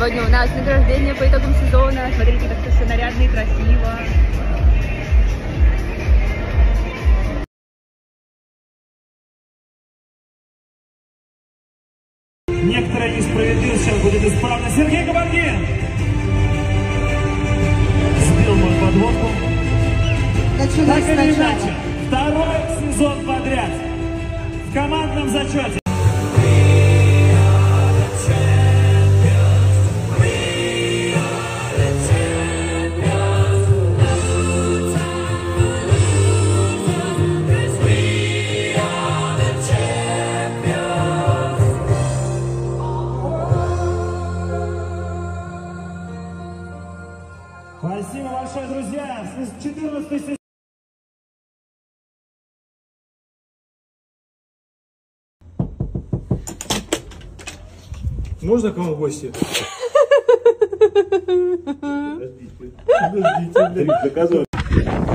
Сегодня у нас награждение по итогам сезона. Смотрите, как это все нарядно и красиво. Некоторая несправедливость сейчас будет исправлена. Сергей Кабардин! Сбил мою подводку. Началось Так или сначала. иначе, второй сезон подряд в командном зачете. Спасибо большое, друзья. С 14 сезон. Можно к вам в гости? Подождите. Подождите.